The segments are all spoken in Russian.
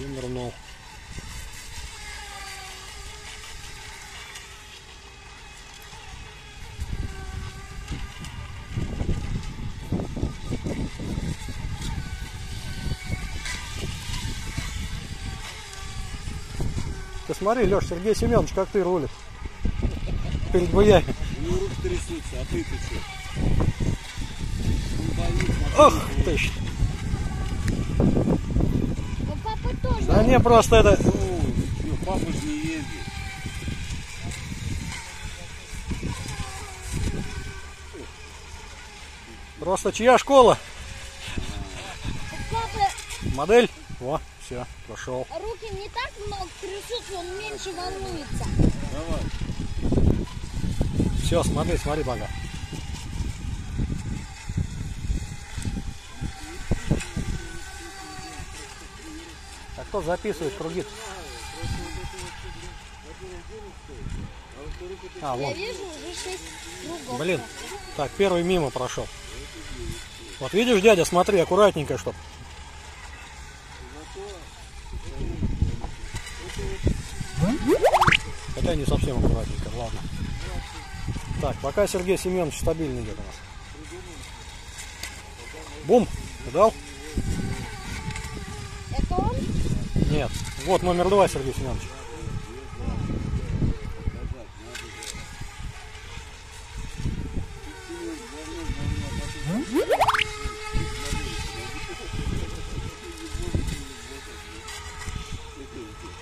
Один нырнул. Ты смотри, Леш, Сергей Семенович, как ты рулит. Перед буями. У него руки трясутся, а ты-то что? Ох ты ж. Ну, папа тоже. Да не, просто это... Папа же не ездит. Просто чья школа? У папы Модель? Во, все, прошел. руки не так много трясутся, он меньше волнуется. Давай. Все, смотри, смотри, бога. А кто записывает круги? А, вон. Блин. Так, первый мимо прошел. Вот видишь, дядя, смотри, аккуратненько, чтоб. Хотя не совсем аккуратненько, ладно. Так, пока Сергей Семенович стабильно идет у нас. Бум! Видал? Нет. Вот номер два, Сергей Семенович.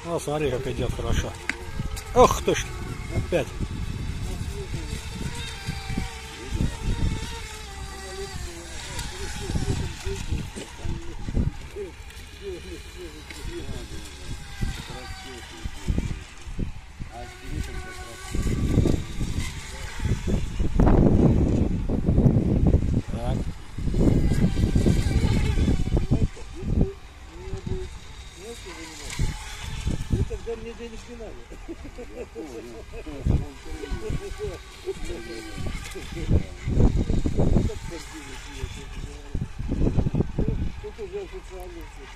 Ну, смотри, как идет хорошо. Ох ты ж, опять. Денег не надо. Тут уже официально все.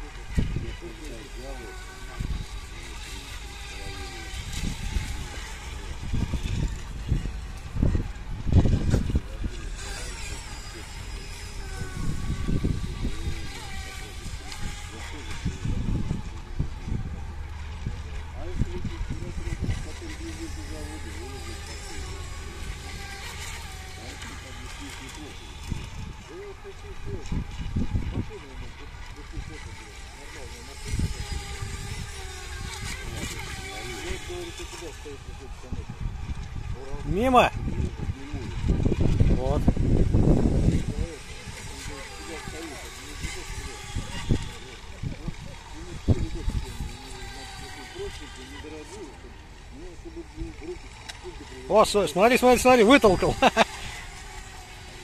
Мимо. Вот. О, смотри, смотри, смотри, вытолкал.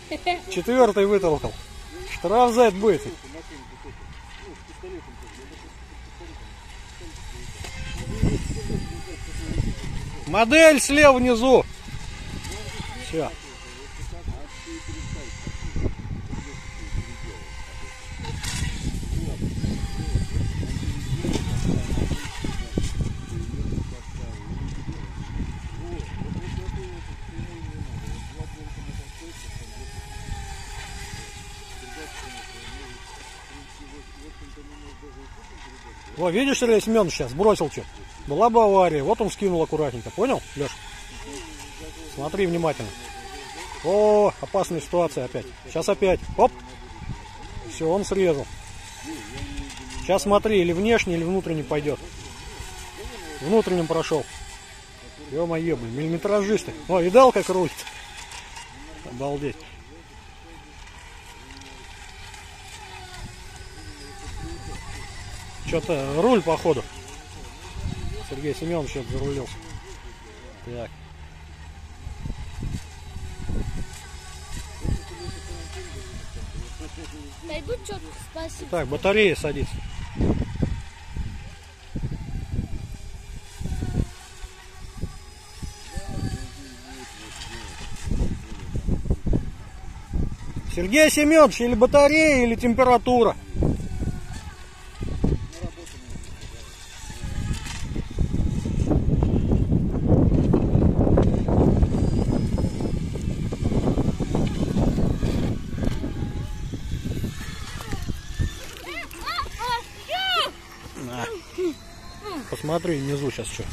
Четвертый вытолкал. Штраф за это будет. Модель слева внизу. Все. Во, видишь, Сергей Семенович сейчас бросил что? Была бы авария. Вот он скинул аккуратненько. Понял, Леш? Смотри внимательно. О, опасная ситуация опять. Сейчас опять. Оп. Все, он срезал. Сейчас смотри, или внешний, или внутренний пойдет. Внутренним прошел. Ё-моё, блин, миллиметражисты. О, видал, как рулит? Обалдеть. Что-то руль, походу. Сергей Семенович что-то зарулился. Так. Пойду четко, спасибо. Так, батарея садится. Сергей Семенович, или батарея, или температура? Посмотри внизу сейчас что.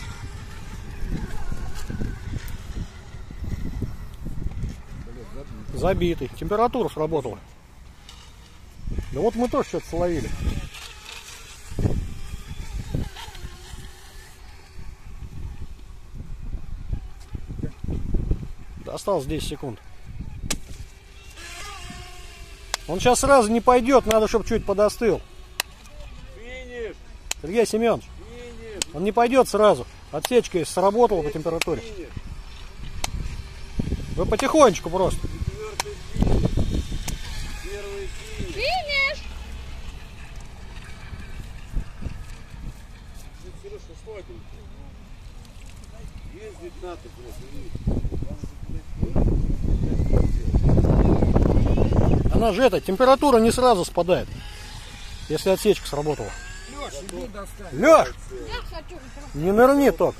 Забитый. Температура сработала. Да вот мы тоже что-то словили. Осталось 10 секунд. Он сейчас сразу не пойдет, надо, чтобы чуть подостыл. Финиш! Сергей Семенович! Он не пойдет сразу. Отсечка сработала по температуре. Вы потихонечку просто. Она же это, температура не сразу спадает, если отсечка сработала. Леш, иди достань. Леш, Я хочу. не нырни ток.